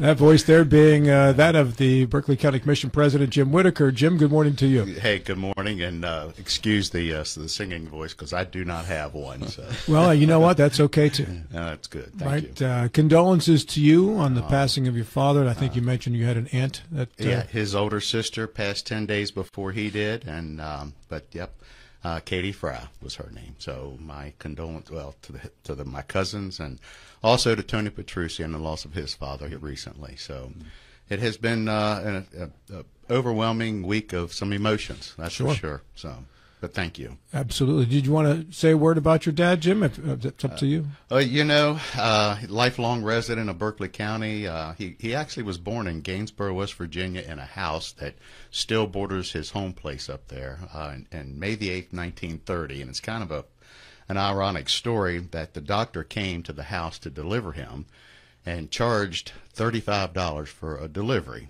That voice there being uh, that of the Berkeley County Commission President Jim Whitacre. Jim, good morning to you. Hey, good morning, and uh, excuse the uh, the singing voice because I do not have one. So Well, uh, you know what? That's okay too. uh, that's good. Thank right. you. Uh, condolences to you on the passing of your father. I think you mentioned you had an aunt that. Uh, yeah, his older sister passed ten days before he did, and um, but yep, uh, Katie Fry was her name. So my condolence, well, to the to the my cousins and also to Tony Petrucci and the loss of his father recently. So it has been uh, an a, a overwhelming week of some emotions. That's Sure. for sure. So, but thank you. Absolutely. Did you want to say a word about your dad, Jim? If, if it's up to you. Uh, you know, uh, lifelong resident of Berkeley County. Uh, he he actually was born in Gainesboro, West Virginia, in a house that still borders his home place up there. Uh, and, and May the eighth, nineteen thirty, and it's kind of a an ironic story that the doctor came to the house to deliver him, and charged thirty five dollars for a delivery.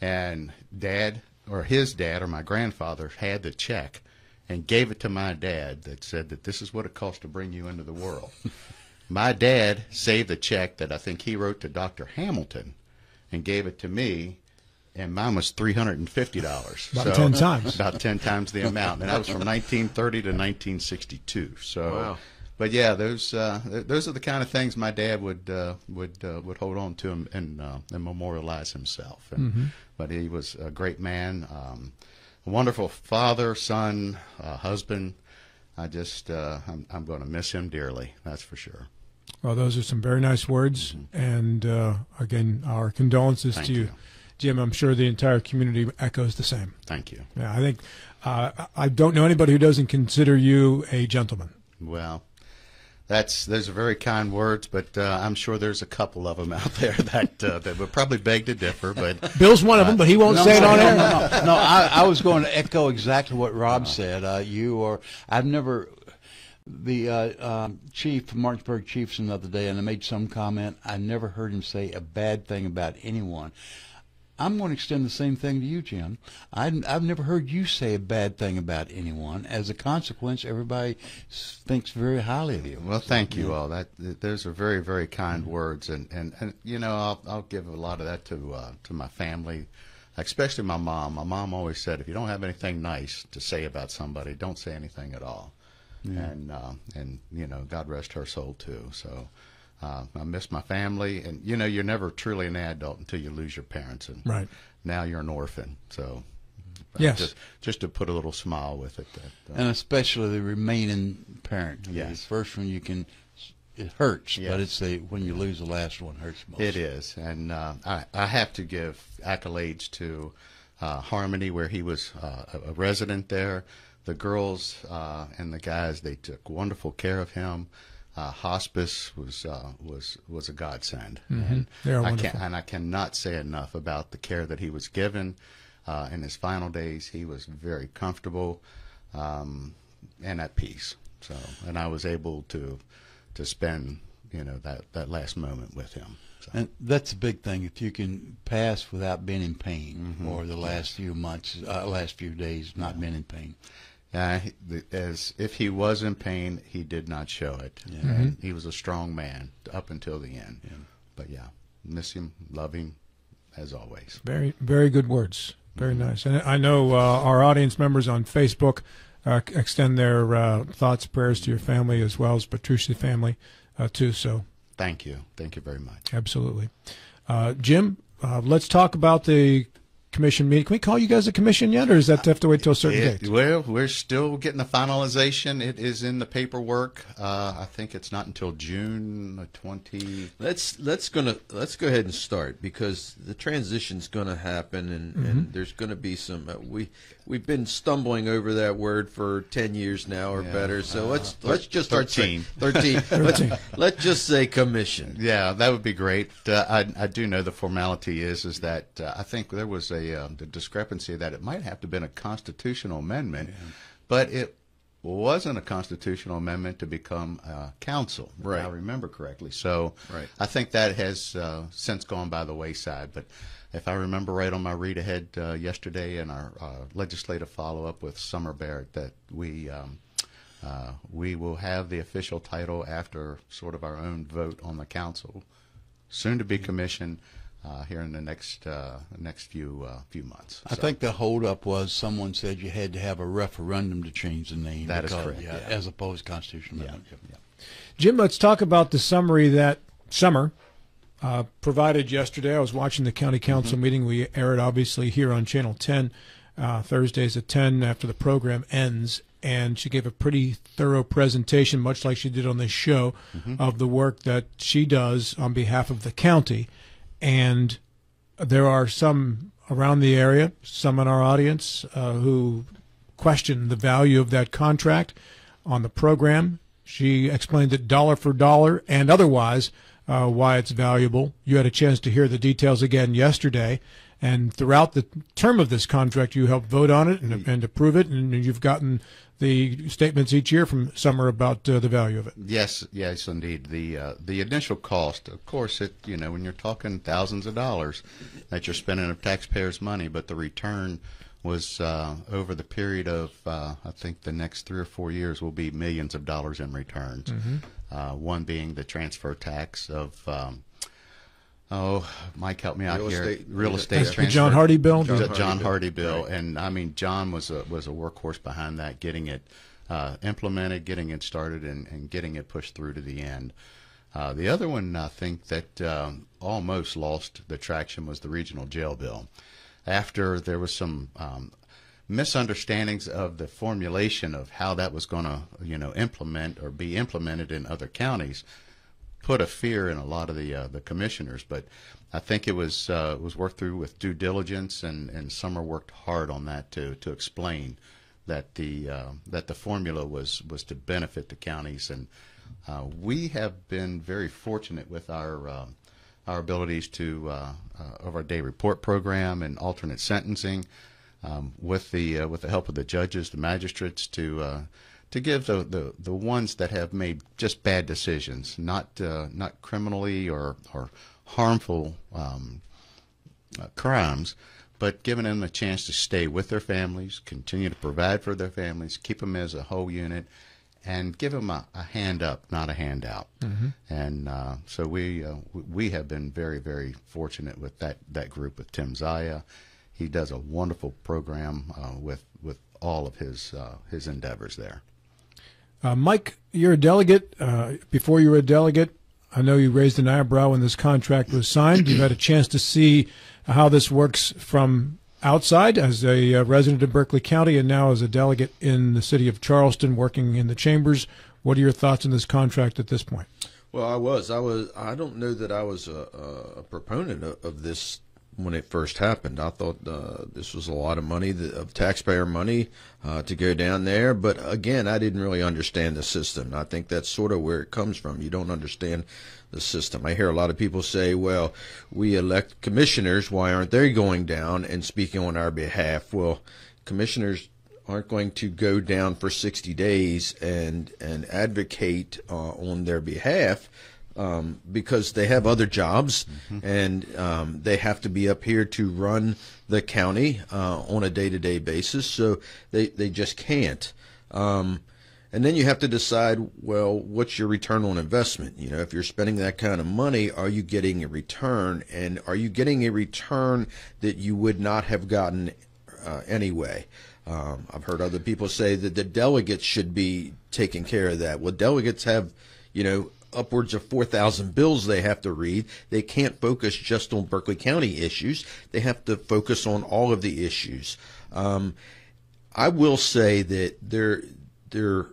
And dad, or his dad, or my grandfather had the check and gave it to my dad that said that this is what it costs to bring you into the world. my dad saved the check that I think he wrote to Dr. Hamilton and gave it to me, and mine was three hundred and fifty dollars. About 10 times. About ten times the amount, and that was from nineteen thirty to nineteen sixty-two. So. Wow. But yeah, those uh, those are the kind of things my dad would uh, would uh, would hold on to and and, uh, and memorialize himself. And, But he was a great man, um, a wonderful father, son, uh, husband. I just uh, I'm, I'm going to miss him dearly. That's for sure. Well, those are some very nice words, and uh, again, our condolences Thank to you, you. Jim. I'm sure the entire community echoes the same. Thank you. Yeah, I think uh, I don't know anybody who doesn't consider you a gentleman. Well, that's those are very kind words, but uh, I'm sure there's a couple of them out there that uh, that would probably beg to differ. But Bill's one of them, but he won't No, say it on no, air. No, no, no. I, I was going to echo exactly what Rob said. Uh, you are. I've never. The uh, um, chief, Martinsburg chiefs, the other day, and I made some comment. I never heard him say a bad thing about anyone. I'm going to extend the same thing to you, Jim. I, I've never heard you say a bad thing about anyone. As a consequence, everybody thinks very highly of you. Well, thank you all. That th- those are very, very kind words, and, and, and you know I'll I'll give a lot of that to uh, to my family, especially my mom. My mom always said, if you don't have anything nice to say about somebody, don't say anything at all. And uh, and you know, God rest her soul too. So. Uh, I miss my family, and you know, you're never truly an adult until you lose your parents, and Right. now you're an orphan. So, uh, Yes. just, just to put a little smile with it. That, uh, and especially the remaining parent. Yes. The first one you can, it hurts, Yes. but it's the when you lose the last one hurts most. It is, and uh, I, I have to give accolades to uh, Harmony, where he was uh, a a resident there. The girls uh, and the guys they took wonderful care of him. Uh, hospice was uh, was was a godsend, and They are I wonderful. can and I cannot say enough about the care that he was given. Uh, in his final days, he was very comfortable um, and at peace. So, and I was able to to spend you know that that last moment with him. So. And that's a big thing. If you can pass without being in pain, Mm-hmm. or the last few months, uh, last few days, not being in pain. Uh, as if he was in pain, he did not show it. And he was a strong man up until the end. But yeah, miss him, love him, as always. Very, very good words. Very nice. And I know uh, our audience members on Facebook uh, extend their uh, thoughts, prayers to your family as well as Petrucci family uh, too. So Thank you, thank you very much. absolutely, uh, Jim. Uh, let's talk about the commission meeting. Can we call you guys a commission yet, or does that have to wait till a certain It- date? well, we're still getting the finalization. It is in the paperwork. Uh, I think it's not until June twenty. Let's let's gonna let's go ahead and start because the transition's going to happen and, Mm-hmm. and there's going to be some uh, we we've been stumbling over that word for ten years now or Yeah. better. So Uh, let's let's just start saying 13. thirteen. let's, let's just say commission. Yeah, that would be great. Uh, I, I do know the formality is is that uh, I think there was a um, the discrepancy that it might have to have been a constitutional amendment, but it wasn't a constitutional amendment to become uh, council. if Right. I remember correctly. So Right. I think that has uh, since gone by the wayside. But if I remember right on my read ahead uh, yesterday in our uh, legislative follow up with Summer Barrett, that we. Um, uh, we will have the official title after sort of our own vote on the council, soon to be commission. Uh, here in the next uh, next few uh, few months. I So, think the holdup was someone said you had to have a referendum to change the name. That is because- correct, Yeah, yeah. as opposed to constitutional Yeah, amendment. yeah. Jim, let's talk about the summary that Summer uh, provided yesterday. I was watching the county council meeting. We aired obviously here on Channel 10 uh, Thursdays at 10 after the program ends. And she gave a pretty thorough presentation, much like she did on this show, of the work that she does on behalf of the county. And there are some around the area, some in our audience, uh, who question the value of that contract on the program. She explained it dollar for dollar and otherwise uh, why it's valuable. You had a chance to hear the details again yesterday. And throughout the term of this contract, you helped vote on it and, and approve it, and you've gotten the statements each year from Summer about uh, the value of it. Yes, yes, indeed. The uh, the initial cost, of course, it you know when you're talking thousands of dollars that you're spending of taxpayers' money, but the return was uh, over the period of uh, I think the next three or four years will be millions of dollars in returns. Uh, one being the transfer tax of. Um, Oh, Mike, help me out Real here. estate- Real yeah. estate That's the transfer. John Hardy bill. The John John Hardy Hardy bill. bill, Right. and I mean John was a was a workhorse behind that, getting it uh, implemented, getting it started, and, and getting it pushed through to the end. Uh, the other one I think that um, almost lost the traction was the regional jail bill. After there was some um, misunderstandings of the formulation of how that was going to you know implement or be implemented in other counties, put a fear in a lot of the uh, the commissioners, but I think it was uh, was worked through with due diligence, and, and Summer worked hard on that to to explain that the uh, that the formula was was to benefit the counties, and uh, we have been very fortunate with our uh, our abilities to uh, of our day report program and alternate sentencing, um, with the with the help of the judges, the magistrates to to give the, the, the ones that have made just bad decisions, not uh, not criminally or or harmful um, uh, crimes, but giving them a chance to stay with their families, continue to provide for their families, keep them as a whole unit, and give them a, a hand up, not a handout. And uh, so we uh, we have been very very fortunate with that that group with Tim Zaya. He does a wonderful program uh, with with all of his uh, his endeavors there. Uh, Mike, you're a delegate. Uh, before you were a delegate, I know you raised an eyebrow when this contract was signed. You've had a chance to see how this works from outside as a uh, resident of Berkeley County and now as a delegate in the city of Charleston working in the chambers. What are your thoughts on this contract at this point? Well, I was. I was. I don't know that I was a, a, proponent of, of this when it first happened. I thought uh, this was a lot of money, of taxpayer money, uh, to go down there. But again, I didn't really understand the system. I think that's sort of where it comes from. You don't understand the system. I hear a lot of people say, "Well, we elect commissioners. Why aren't they going down and speaking on our behalf?" Well, commissioners aren't going to go down for 60 days and and advocate uh, on their behalf um, because they have other jobs and um, they have to be up here to run the county uh, on a day-to-day basis. So they they just can't. Um, and then you have to decide, well, what's your return on investment? You know, if you're spending that kind of money, are you getting a return? And are you getting a return that you would not have gotten uh, anyway? Um, I've heard other people say that the delegates should be taking care of that. Well, delegates have, you know, upwards of 4,000 bills they have to read. They can't focus just on Berkeley County issues. They have to focus on all of the issues. Um, I will say that there, there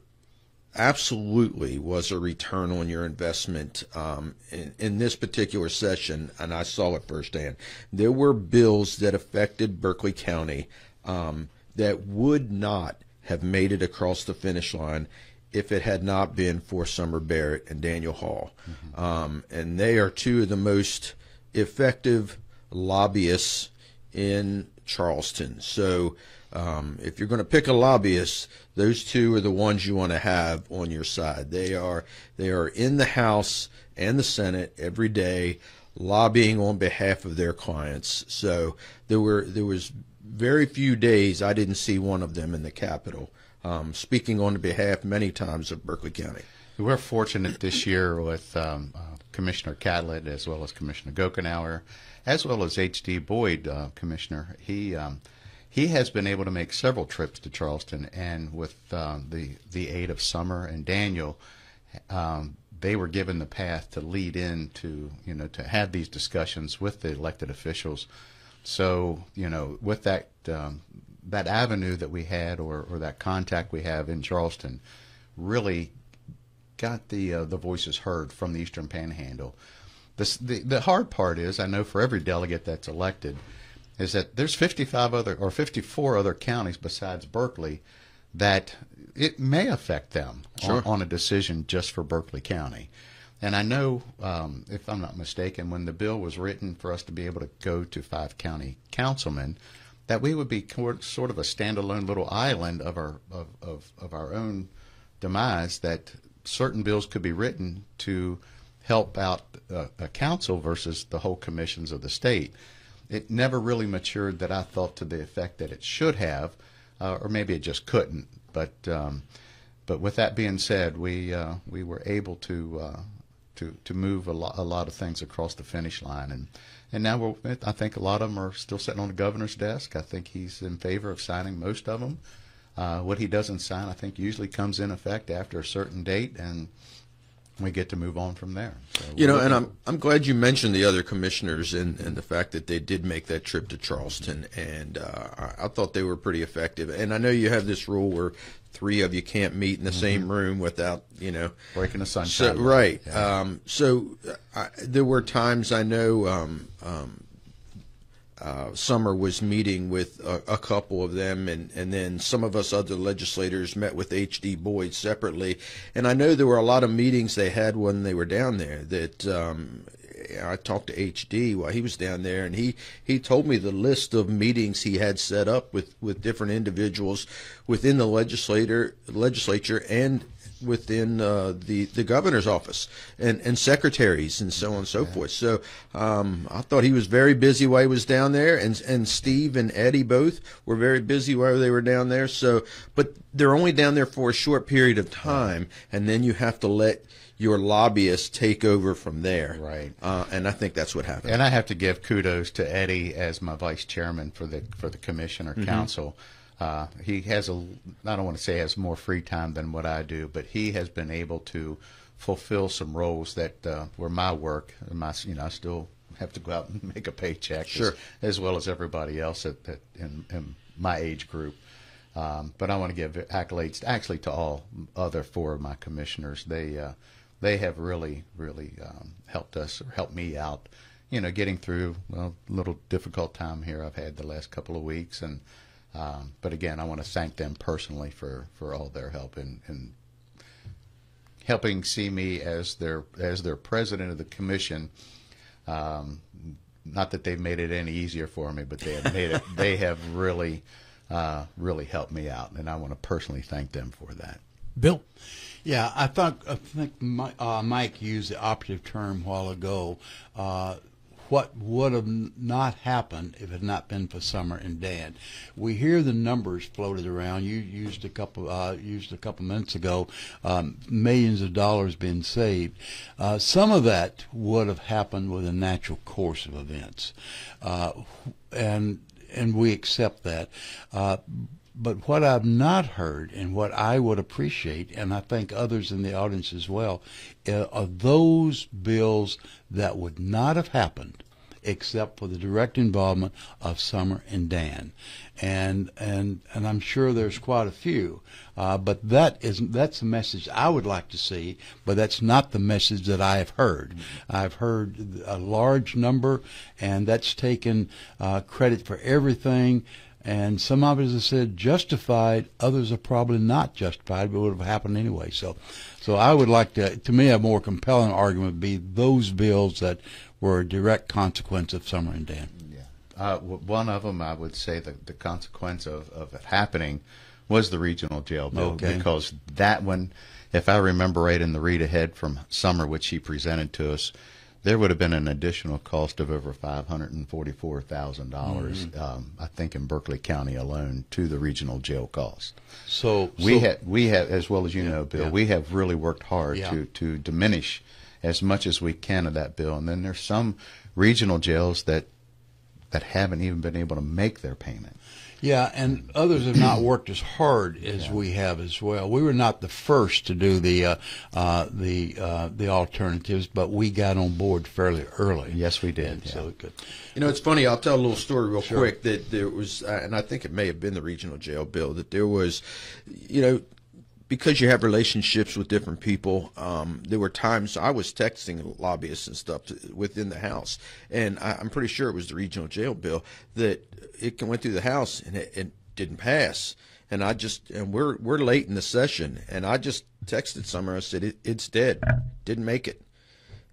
absolutely was a return on your investment um, in, in this particular session, and I saw it firsthand. There were bills that affected Berkeley County um, that would not have made it across the finish line if it had not been for Summer Barrett and Daniel Hall. Um, and they are two of the most effective lobbyists in Charleston. So um, if you're going to pick a lobbyist, those two are the ones you want to have on your side. They are they are in the House and the Senate every day, lobbying on behalf of their clients. So there were there was very few days I didn't see one of them in the Capitol, um, speaking on behalf many times of Berkeley County. We're fortunate this year with um, uh, Commissioner Catlett as well as Commissioner Gokenauer, as well as H.D. Boyd, uh, Commissioner. He um, he has been able to make several trips to Charleston, and with um, the the aid of Summer and Daniel, um, they were given the path to lead in to you know to have these discussions with the elected officials. So you know with that um, that avenue that we had or, or that contact we have in Charleston, really got the uh, the voices heard from the Eastern Panhandle. The, the the hard part is I know for every delegate that's elected is that there's 55 other or 54 other counties besides Berkeley that it may affect them Sure. on, on a decision just for Berkeley County. And I know, um, if I'm not mistaken, when the bill was written for us to be able to go to five county councilmen, that we would be sort of a standalone little island of our of, of, of our own demise. That certain bills could be written to help out a, a council versus the whole commissions of the state. It never really matured that I thought to the effect that it should have, uh, or maybe it just couldn't. But um, but with that being said, we uh, we were able to uh, to to move a lot a lot of things across the finish line, and and now we're I think a lot of them are still sitting on the governor's desk. I think he's in favor of signing most of them. Uh, what he doesn't sign, I think, usually comes in effect after a certain date, and we get to move on from there. So You know, and I'm I'm glad you mentioned the other commissioners and, and the fact that they did make that trip to Charleston, and uh, I, thought they were pretty effective. And I know you have this rule where three of you can't meet in the same room without you know breaking the so, sunshine. law. right. Yeah. Um, so uh, I, there were times I know um, um, uh, Summer was meeting with a, a couple of them, and, and then some of us other legislators met with H.D. Boyd separately. And I know there were a lot of meetings they had when they were down there that. Um, I talked to HD while he was down there, and he, he told me the list of meetings he had set up with, with different individuals within the legislator legislature and within uh, the the governor's office and and secretaries and so on and so forth. So um, I thought he was very busy while he was down there, and and Steve and Eddie both were very busy while they were down there. So, but they're only down there for a short period of time, and then you have to let your lobbyists take over from there. Right. Uh, and I think that's what happened. And I have to give kudos to Eddie as my vice chairman for the for the commission or council. Uh, he has a I don't want to say has more free time than what I do, but he has been able to fulfill some roles that uh, were my work. My you know I still have to go out and make a paycheck Sure. as, as well as everybody else at, at, in, in my age group. Um, but I want to give accolades actually to all other four of my commissioners. They uh, they have really really um, helped us or helped me out. You know, getting through well, a little difficult time here I've had the last couple of weeks, and um, but again, I want to thank them personally for, for all their help in, in helping see me as their as their president of the commission. Um, not that they've made it any easier for me, but they have made it. they have really, uh, really helped me out, and I want to personally thank them for that. Bill. Yeah, I thought I think Mi- uh, Mike used the operative term a while ago. Uh, what would have not happened if it had not been for Summer and Dan? We hear the numbers floated around. You used a couple uh, used a couple minutes ago, um, millions of dollars being saved. Uh, some of that would have happened with a natural course of events, uh, and and we accept that. But what I've not heard and what I would appreciate, and I think others in the audience as well, uh, are those bills that would not have happened except for the direct involvement of Summer and Dan, and and and I'm sure there's quite a few, uh, but that is that's the message I would like to see, but that's not the message that I have heard. I've heard a large number, and that's taken uh, credit for everything. And some of us have said justified. Others are probably not justified, but it would have happened anyway. So, so I would like to. To me, a more compelling argument would be those bills that were a direct consequence of Summer and Dan. Uh, one of them, I would say, the, the consequence of, of it happening was the regional jail bill Okay. because that one, if I remember right in the read ahead from Summer, which he presented to us, there would have been an additional cost of over five hundred and forty-four thousand dollars, um, I think, in Berkeley County alone to the regional jail cost. So We so- have, we have, as well as you know, Bill, yeah. we have really worked hard Yeah. to to diminish as much as we can of that bill. And then there's some regional jails that that haven't even been able to make their payment. Yeah, and others have not worked as hard as we have as well. We were not the first to do the uh, uh, the uh, the alternatives, but we got on board fairly early. Yes, we did, And So good. You know, it's funny. I'll tell a little story real quick. That there was, uh, and I think it may have been the regional jail bill. That there was, you know, because you have relationships with different people. Um, there were times I was texting lobbyists and stuff to, within the House, and I, I'm pretty sure it was the regional jail bill that it went through the House and it, it didn't pass. And I just, and we're we're late in the session, and I just texted Summer. I said it, it's dead, didn't make it.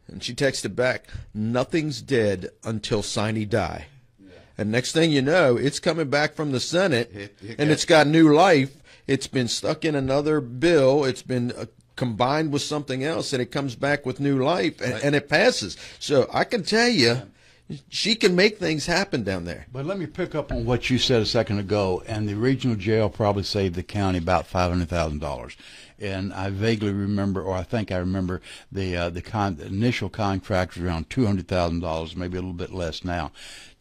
And she texted back, "Nothing's dead until sine die." And next thing you know, it's coming back from the Senate, It- it and it's got new life. It's been stuck in another bill. It's been uh, combined with something else, and it comes back with new life, and, and it passes. So I can tell you, she can make things happen down there. But let me pick up on what you said a second ago, and the regional jail probably saved the county about five hundred thousand dollars. And I vaguely remember, or I think I remember, the uh, the, con- the initial contract was around two hundred thousand dollars, maybe a little bit less now.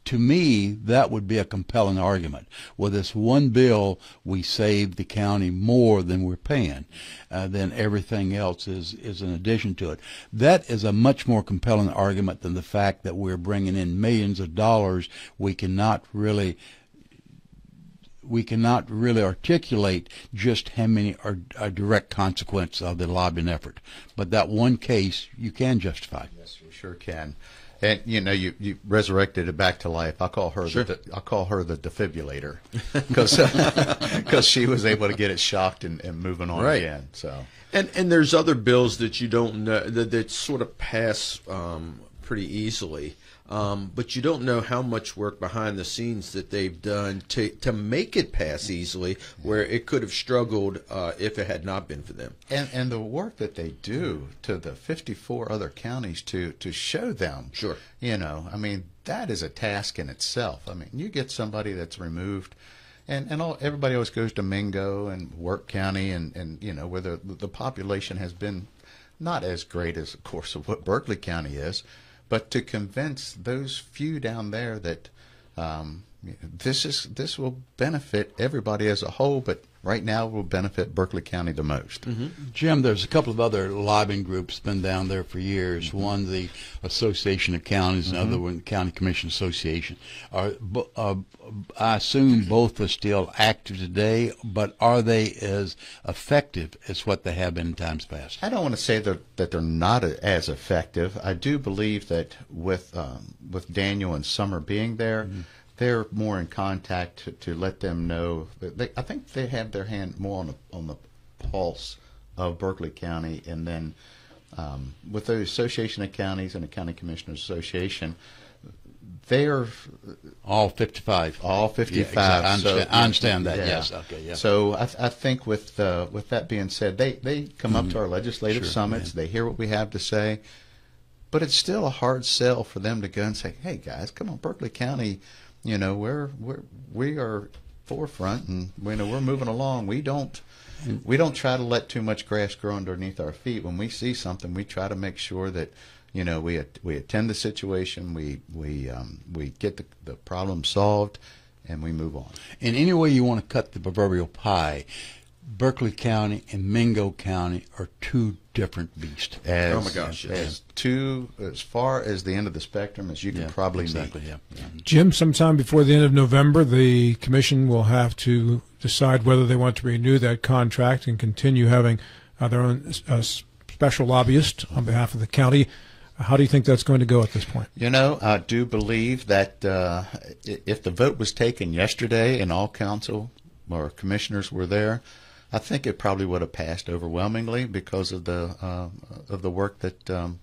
To me, that would be a compelling argument. With this one bill, we save the county more than we're paying. Uh, then everything else is is an addition to it. That is a much more compelling argument than the fact that we're bringing in millions of dollars. We cannot really we cannot really articulate just how many are a direct consequence of the lobbying effort. But that one case you can justify. Yes, we sure can. And you know, you, you resurrected it back to life. I call her the I call her the defibrillator because she was able to get it shocked and, and moving on Right. again. So And and there's other bills that you don't know that, that sort of pass um, pretty easily, um, but you don't know how much work behind the scenes that they've done to to make it pass easily, where it could have struggled uh, if it had not been for them. and and the work that they do to the 54 other counties to to show them Sure. you know i mean that is a task in itself i mean you get somebody that's removed and and all, everybody always goes to mingo and work county and and you know where the the population has been not as great as of course of what berkeley county is but to convince those few down there that um, this is this will benefit everybody as a whole, but right now will benefit Berkeley County the most. Jim, there's a couple of other lobbying groups been down there for years. One, the Association of Counties, another one, the County Commission Association. Are uh, I assume both are still active today, but are they as effective as what they have been in times past? I don't want to say that that they're not as effective. I do believe that with um, with Daniel and Summer being there, they're more in contact to, to let them know. They, I think they have their hand more on the on the pulse of Berkeley County, and then um, with the Association of Counties and the County Commissioners Association, they're All 55. all Yeah, 55. exactly. I understand, so- I understand that, yeah. yes. Okay, yeah. So I, I think with uh, with that being said, they, they come up to our legislative Mm-hmm. Sure, summits, they hear what we have to say, but it's still a hard sell for them to go and say, "Hey guys, come on, Berkeley County, you know we're we're we are forefront and we know we're moving along. We don't." We don't try to let too much grass grow underneath our feet. When we see something, we try to make sure that you know we we attend the situation, we we um, we get the, the problem solved, and we move on. in any way you want to cut the proverbial pie, Berkeley County and Mingo County are two different beasts. As, Oh my gosh, yes. As two, as far as the end of the spectrum as you can probably exactly. meet. Yeah. Jim, sometime before the end of November, the commission will have to decide whether they want to renew that contract and continue having uh, their own uh, special lobbyist on behalf of the county. How do you think that's going to go at this point? You know, I do believe that uh, if the vote was taken yesterday and all council or commissioners were there, I think it probably would have passed overwhelmingly because of the uh, of the work that um,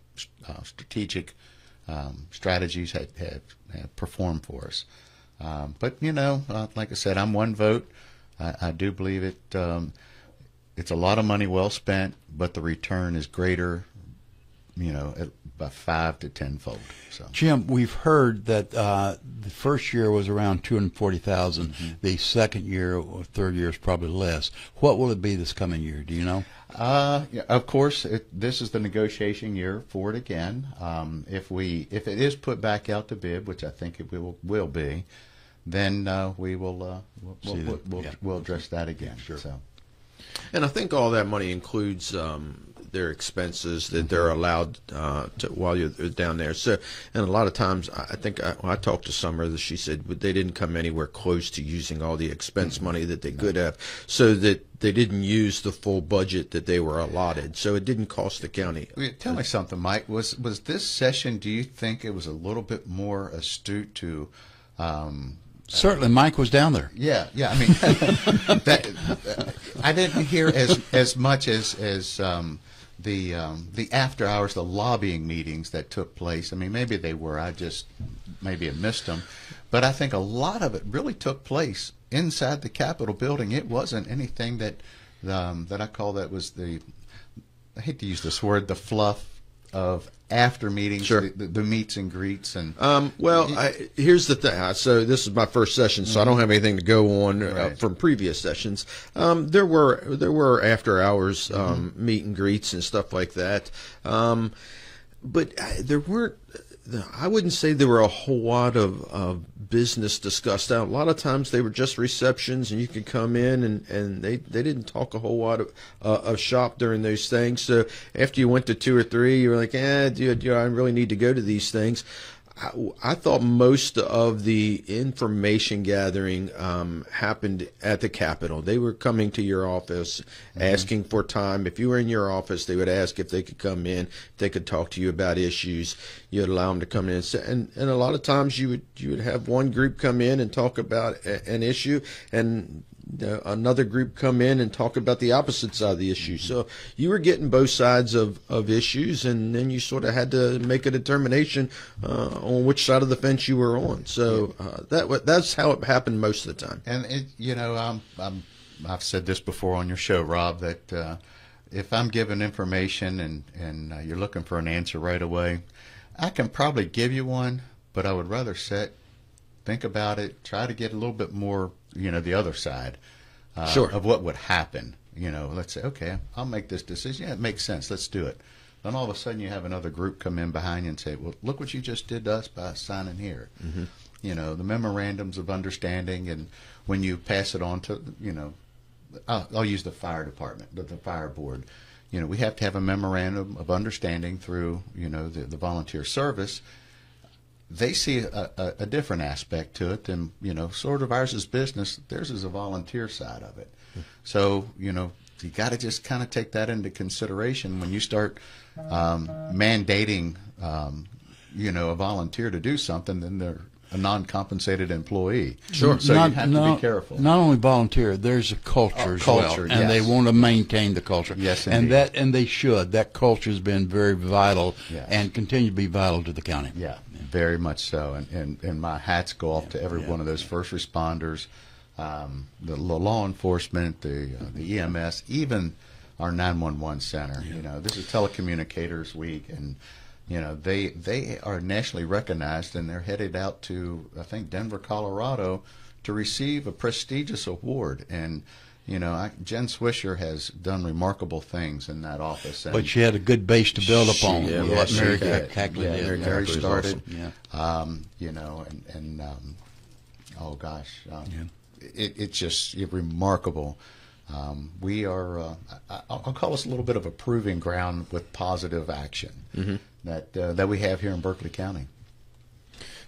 uh, strategic um, strategies had, had, had performed for us. Um, but you know, uh, like I said, I'm one vote. I, I do believe it. Um, it's a lot of money well spent, but the return is greater you know, at- by five to tenfold. So Jim, we've heard that uh, the first year was around two hundred forty The second year or third year is probably less. What will it be this coming year? Do you know? Uh, yeah, of course, it, this is the negotiation year for it again. Um, if we, if it is put back out to bid, which I think it will will be, then uh, we will uh, we'll, we'll, we'll, yeah. we'll address that again. Sure. So And I think all that money includes um, their expenses that they're allowed uh, to while you're down there. So, and a lot of times, I think I, when I talked to Summer, that she said they didn't come anywhere close to using all the expense money that they could have, so that they didn't use the full budget that they were allotted. So it didn't cost the county. Tell me something, Mike. Was was this session? Do you think it was a little bit more astute to? Um, Certainly, Mike was down there. yeah, yeah. I mean, that, I didn't hear as as much as as um, the um, the after hours, the lobbying meetings that took place. I mean, maybe they were. I just maybe I missed them, but I think a lot of it really took place inside the Capitol building. It wasn't anything that um, that I call that was the I hate to use this word, the fluff of after meetings, Sure. the, the, meets and greets, and Um, well, I, here's the thing. So this is my first session, so I don't have anything to go on uh, from previous sessions. Um, there were there were after hours um, meet and greets and stuff like that, um, but uh, there weren't. I wouldn't say there were a whole lot of, of business discussed. Now, a lot of times they were just receptions, and you could come in and, and they, they didn't talk a whole lot of, uh, of shop during those things. So after you went to two or three, you were like, eh, do I really need to go to these things? I, I thought most of the information gathering um, happened at the Capitol. They were coming to your office, asking for time. If you were in your office, they would ask if they could come in, if they could talk to you about issues. You'd allow them to come in, and, and and a lot of times you would you would have one group come in and talk about a, an issue, and uh, another group come in and talk about the opposite side of the issue. So you were getting both sides of, of issues, and then you sort of had to make a determination uh, on which side of the fence you were on. So uh, that that's how it happened most of the time. And it, you know, um, I'm, I've said this before on your show, Rob, that uh, if I'm given information and and uh, you're looking for an answer right away, I can probably give you one, but I would rather sit, think about it, try to get a little bit more, you know, the other side uh, Sure. of what would happen. You know, let's say, okay, I'll make this decision. Yeah, it makes sense. Let's do it. Then all of a sudden, you have another group come in behind you and say, "Well, look what you just did to us by signing here." You know, the memorandums of understanding, and when you pass it on to, you know, I'll, I'll use the fire department, the, the fire board. You know, we have to have a memorandum of understanding through, you know, the, the volunteer service. They see a, a, a different aspect to it than, you know, sort of ours is business. Theirs is a volunteer side of it. So, you know, you got to just kind of take that into consideration when you start um, mandating, um, you know, a volunteer to do something, then they're a non-compensated employee. Sure. So not, you have to be careful. Not only volunteer, there's a culture Oh, as culture, well, and they want to maintain the culture. Yes, and that and they should. That culture has been very vital Yes. and continue to be vital to the county. Yeah, very much so. And, and, and my hats go off to every Yeah. one of those first responders, um, the, the law enforcement, the, uh, the EMS, even our 911 center. You know, this is Telecommunicators Week, and you know they they are nationally recognized, and they're headed out to I think Denver, Colorado, to receive a prestigious award. And you know, I, Jen Swisher has done remarkable things in that office. And But she had a good base to build upon. yeah, yeah, she Mary did. Yeah, did. Mary started. awesome. Um, you know, and and um, oh gosh, um, it, it's just remarkable. Um, we are. Uh, I, I'll call us a little bit of a proving ground with positive action that uh, that we have here in Berkeley County.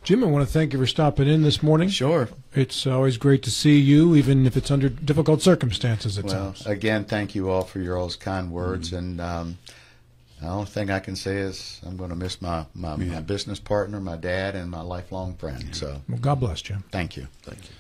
Jim, I want to thank you for stopping in this morning. Sure. It's always great to see you, even if it's under difficult circumstances at Well, times. again, thank you all for your all's kind words, and um, the only thing I can say is I'm going to miss my, my, my business partner, my dad, and my lifelong friend. So, Well, God bless, Jim. thank you. Thank you.